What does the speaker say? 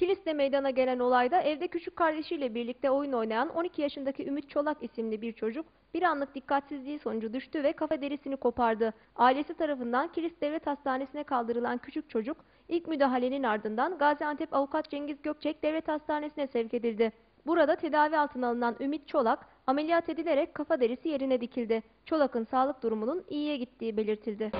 Kilis'te meydana gelen olayda evde küçük kardeşiyle birlikte oyun oynayan 12 yaşındaki Ümit Çolak isimli bir çocuk bir anlık dikkatsizliği sonucu düştü ve kafa derisini kopardı. Ailesi tarafından Kilis Devlet Hastanesi'ne kaldırılan küçük çocuk ilk müdahalenin ardından Gaziantep Avukat Cengiz Gökçek Devlet Hastanesi'ne sevk edildi. Burada tedavi altına alınan Ümit Çolak ameliyat edilerek kafa derisi yerine dikildi. Çolak'ın sağlık durumunun iyiye gittiği belirtildi.